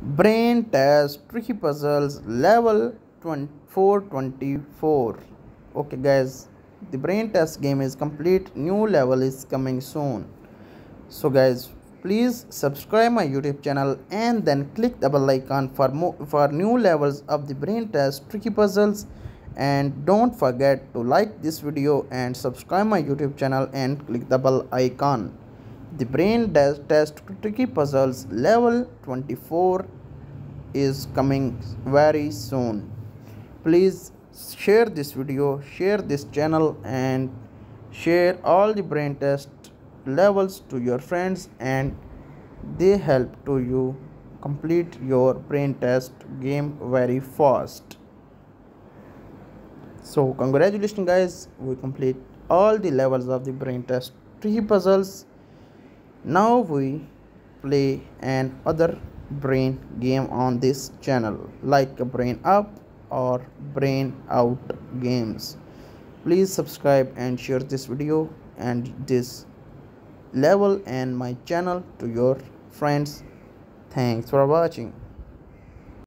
brain test tricky puzzles level 424 okay guys the brain test game is complete. New level is coming soon. So guys please subscribe my youtube channel and then click the bell icon for more for new levels of the brain test tricky puzzles and don't forget to like this video and subscribe my youtube channel and click the bell icon the brain test tricky puzzles level 24 is coming very soon. Please share this video, share this channel and share all the brain test levels to your friends and they help to you complete your brain test game very fast. So congratulations guys, we complete all the levels of the brain test tricky puzzles now we play an other brain game on this channel like brain up or brain out games. Please subscribe and share this video and this level and my channel to your friends. Thanks for watching